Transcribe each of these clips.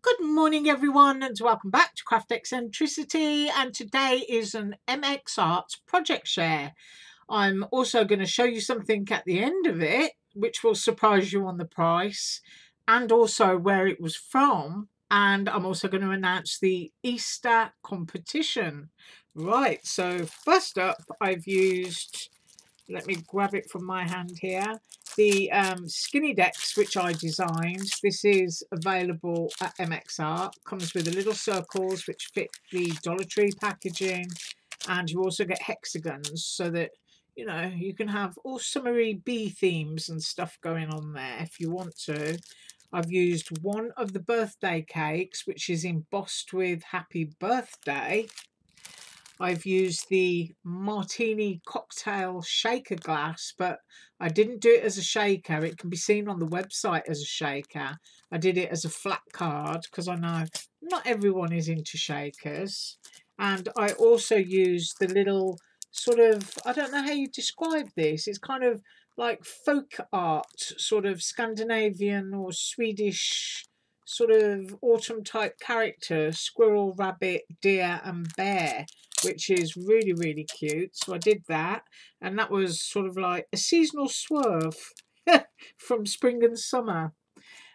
Good morning, everyone, and welcome back to Craft Eccentricity. And today is an MX Arts project share. I'm also going to show you something at the end of it, which will surprise you on the price and also where it was from. And I'm also going to announce the Easter competition. Right, so first up, I've used let me grab it from my hand here. The um, Skinny Dex, which I designed, this is available at MX-Art. Comes with the little circles which fit the Dollar Tree packaging. And you also get hexagons so that, you know, you can have all summery bee themes and stuff going on there if you want to. I've used one of the birthday cakes, which is embossed with happy birthday. I've used the martini cocktail shaker glass, but I didn't do it as a shaker. It can be seen on the website as a shaker. I did it as a flat card because I know not everyone is into shakers. And I also used the little sort of, I don't know how you describe this. It's kind of like folk art, sort of Scandinavian or Swedish sort of autumn type character, squirrel, rabbit, deer and bear which is really, really cute. So I did that. And that was sort of like a seasonal swerve from spring and summer.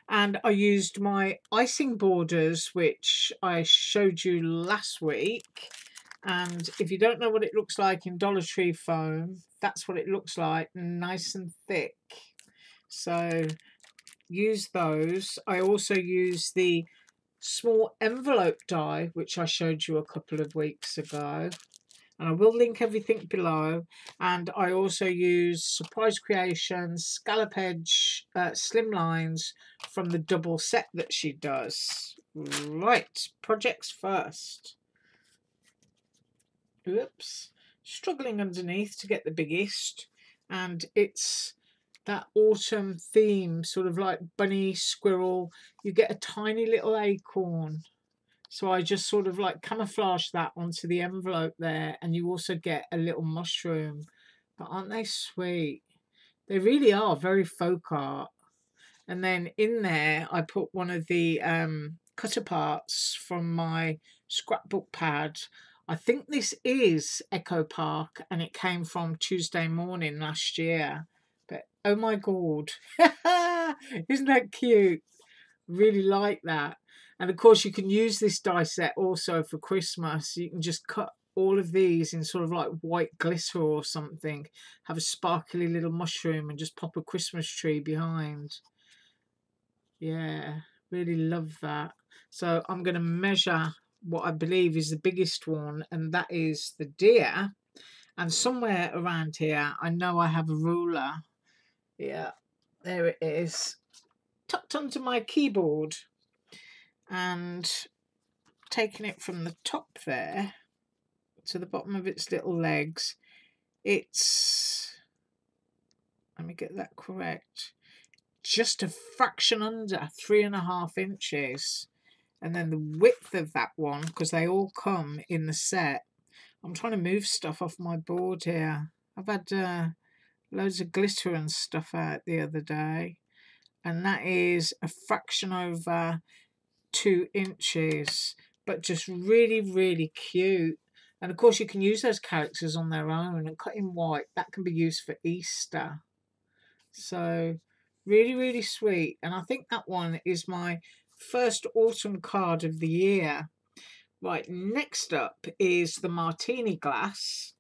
And I used my icing borders, which I showed you last week. And if you don't know what it looks like in Dollar Tree foam, that's what it looks like, nice and thick. So use those. I also use the small envelope die, which I showed you a couple of weeks ago. And I will link everything below. And I also use Surprise Creations Scallop Edge uh, Slim Lines from the double set that she does. Right, projects first. Oops. Struggling underneath to get the biggest. And it's that autumn theme, sort of like bunny, squirrel. You get a tiny little acorn. So I just sort of like camouflage that onto the envelope there. And you also get a little mushroom. But aren't they sweet? They really are very folk art. And then in there, I put one of the um, cut aparts from my scrapbook pad. I think this is Echo Park and it came from Tuesday morning last year. Oh my god. Isn't that cute? Really like that. And of course, you can use this die set also for Christmas. You can just cut all of these in sort of like white glitter or something. Have a sparkly little mushroom and just pop a Christmas tree behind. Yeah, really love that. So I'm going to measure what I believe is the biggest one, and that is the deer. And somewhere around here, I know I have a ruler yeah, there it is. Tucked onto my keyboard and taking it from the top there to the bottom of its little legs. It's, let me get that correct, just a fraction under three and a half inches. And then the width of that one, because they all come in the set. I'm trying to move stuff off my board here. I've had uh, loads of glitter and stuff out the other day and that is a fraction over two inches but just really really cute. And of course you can use those characters on their own and cut in white that can be used for Easter. So really really sweet and I think that one is my first autumn card of the year. Right next up is the martini glass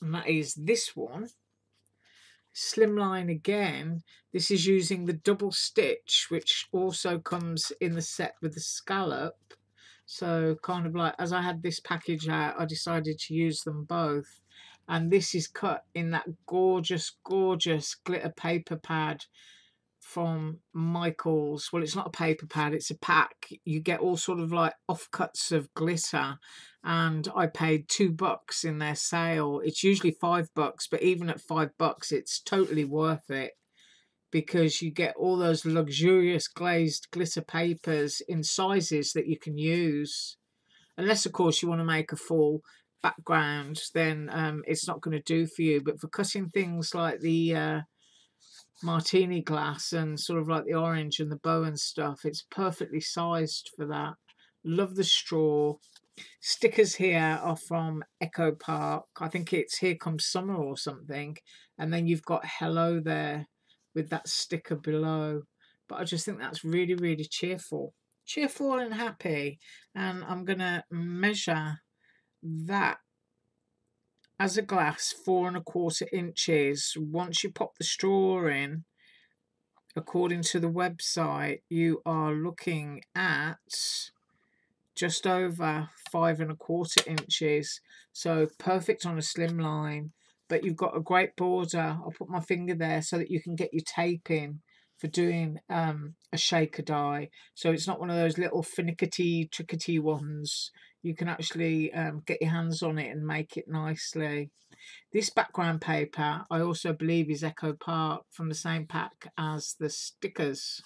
and that is this one slimline again this is using the double stitch which also comes in the set with the scallop. So kind of like as I had this package out I decided to use them both. And this is cut in that gorgeous gorgeous glitter paper pad from Michaels. Well, it's not a paper pad, it's a pack. You get all sort of like offcuts of glitter. And I paid two bucks in their sale. It's usually five bucks, but even at five bucks, it's totally worth it because you get all those luxurious glazed glitter papers in sizes that you can use. Unless, of course, you want to make a full background, then um, it's not going to do for you. But for cutting things like the uh, martini glass and sort of like the orange and the bow and stuff. It's perfectly sized for that. Love the straw. Stickers here are from Echo Park. I think it's Here Comes Summer or something. And then you've got Hello there with that sticker below. But I just think that's really, really cheerful. Cheerful and happy. And I'm going to measure that as a glass four and a quarter inches. Once you pop the straw in, according to the website, you are looking at just over five and a quarter inches. So perfect on a slim line. But you've got a great border. I'll put my finger there so that you can get your tape in for doing um, a shaker die. So it's not one of those little finickety, trickety ones you can actually um, get your hands on it and make it nicely. This background paper I also believe is Echo Park from the same pack as the stickers.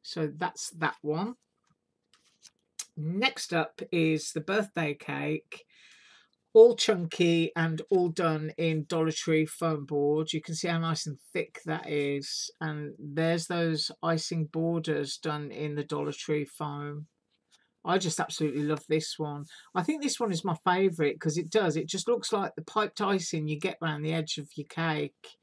So that's that one. Next up is the birthday cake. All chunky and all done in Dollar Tree foam board. You can see how nice and thick that is. And there's those icing borders done in the Dollar Tree foam. I just absolutely love this one. I think this one is my favourite because it does. It just looks like the piped icing you get around the edge of your cake.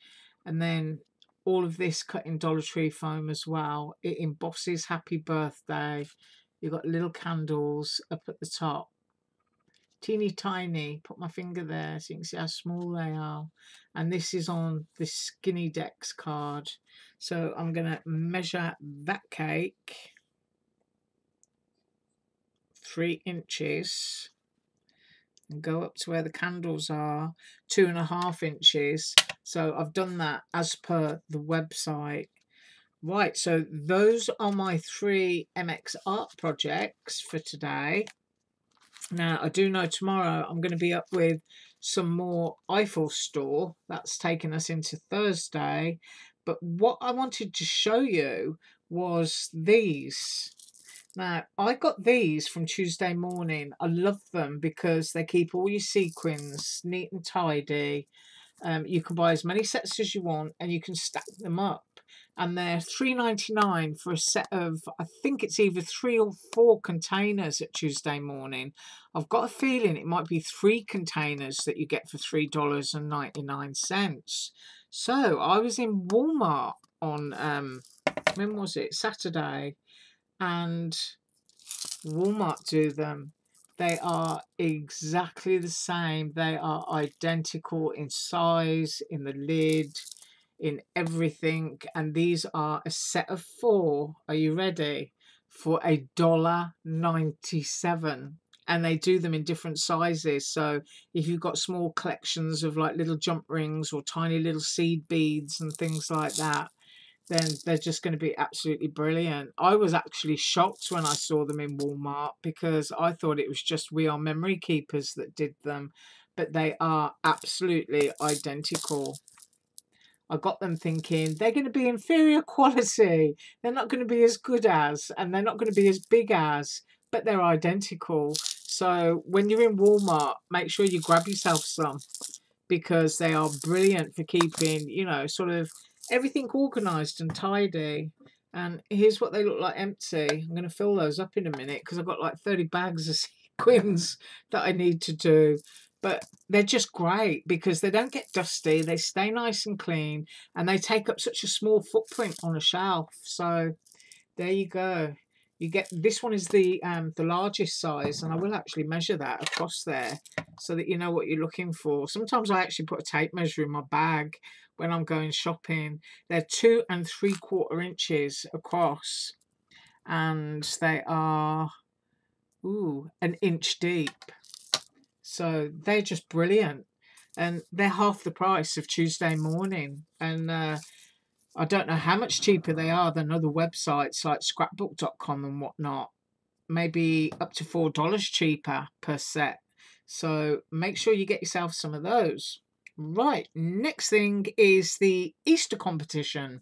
And then all of this cut in Dollar Tree foam as well. It embosses happy birthday. You've got little candles up at the top. Teeny tiny. Put my finger there so you can see how small they are. And this is on the Skinny Dex card. So I'm going to measure that cake three inches and go up to where the candles are two and a half inches so I've done that as per the website right so those are my three MX art projects for today now I do know tomorrow I'm going to be up with some more Eiffel store that's taking us into Thursday but what I wanted to show you was these now, I got these from Tuesday morning. I love them because they keep all your sequins neat and tidy. Um, you can buy as many sets as you want and you can stack them up. And they're three ninety nine for a set of, I think it's either three or four containers at Tuesday morning. I've got a feeling it might be three containers that you get for $3.99. So I was in Walmart on, um, when was it? Saturday and Walmart do them. They are exactly the same. They are identical in size, in the lid, in everything. And these are a set of four. Are you ready? For a dollar ninety-seven. And they do them in different sizes. So if you've got small collections of like little jump rings or tiny little seed beads and things like that, then they're just going to be absolutely brilliant. I was actually shocked when I saw them in Walmart because I thought it was just We Are Memory Keepers that did them, but they are absolutely identical. I got them thinking they're going to be inferior quality. They're not going to be as good as, and they're not going to be as big as, but they're identical. So when you're in Walmart, make sure you grab yourself some because they are brilliant for keeping, you know, sort of everything organised and tidy. And here's what they look like empty. I'm going to fill those up in a minute because I've got like 30 bags of sequins that I need to do. But they're just great because they don't get dusty. They stay nice and clean. And they take up such a small footprint on a shelf. So there you go. You get this one is the um, the largest size, and I will actually measure that across there so that you know what you're looking for. Sometimes I actually put a tape measure in my bag when I'm going shopping. They're two and three quarter inches across, and they are ooh an inch deep. So they're just brilliant, and they're half the price of Tuesday morning, and. Uh, I don't know how much cheaper they are than other websites like scrapbook.com and whatnot. Maybe up to $4 cheaper per set. So make sure you get yourself some of those. Right, next thing is the Easter competition.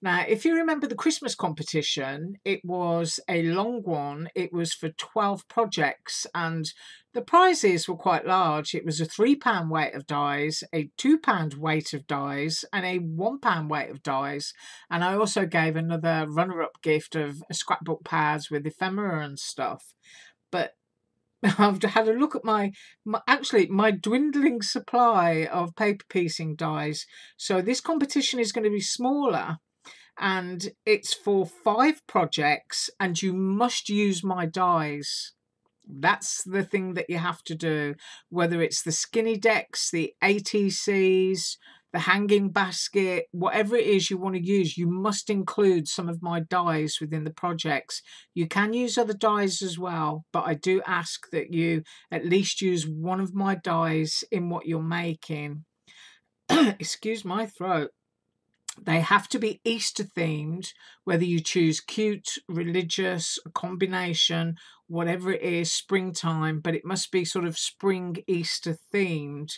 Now, if you remember the Christmas competition, it was a long one. It was for 12 projects and the prizes were quite large. It was a £3 weight of dies, a £2 weight of dies, and a £1 weight of dies. And I also gave another runner up gift of a scrapbook pads with ephemera and stuff. But I've had a look at my, my, actually my dwindling supply of paper piecing dies. So this competition is going to be smaller and it's for five projects and you must use my dies. That's the thing that you have to do, whether it's the Skinny Dex, the ATCs, the hanging basket, whatever it is you want to use, you must include some of my dies within the projects. You can use other dies as well, but I do ask that you at least use one of my dies in what you're making. Excuse my throat. They have to be Easter themed, whether you choose cute, religious, a combination, whatever it is, springtime, but it must be sort of spring Easter themed.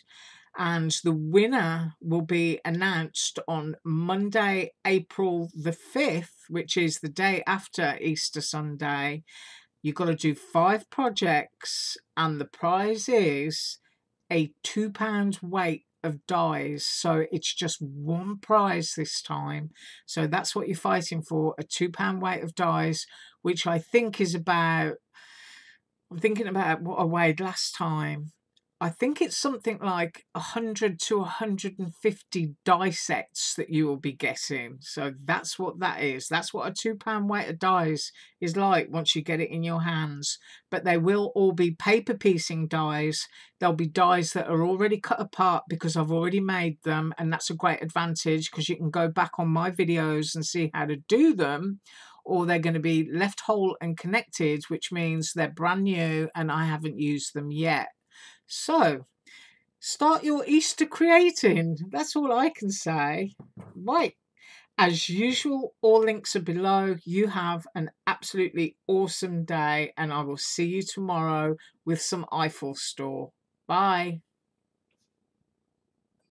And the winner will be announced on Monday, April the 5th, which is the day after Easter Sunday. You've got to do five projects, and the prize is a £2 weight of dies. So it's just one prize this time. So that's what you're fighting for a two pound weight of dies, which I think is about, I'm thinking about what I weighed last time. I think it's something like 100 to 150 die sets that you will be getting. So that's what that is. That's what a two pound weight of dies is like once you get it in your hands. But they will all be paper piecing dies. There'll be dies that are already cut apart because I've already made them. And that's a great advantage because you can go back on my videos and see how to do them or they're going to be left whole and connected, which means they're brand new and I haven't used them yet. So, start your Easter creating. That's all I can say. Right. As usual, all links are below. You have an absolutely awesome day, and I will see you tomorrow with some Eiffel Store. Bye.